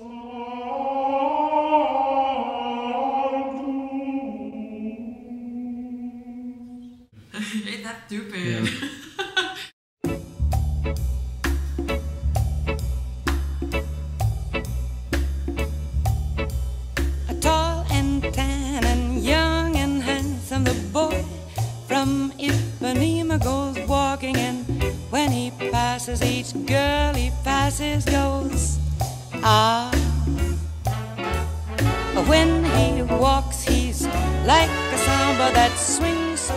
Ain't that stupid? A tall and tan and young and handsome, the boy from Ipanema goes walking, and when he passes each girl he passes goes ah. When he walks, he's like a samba that swings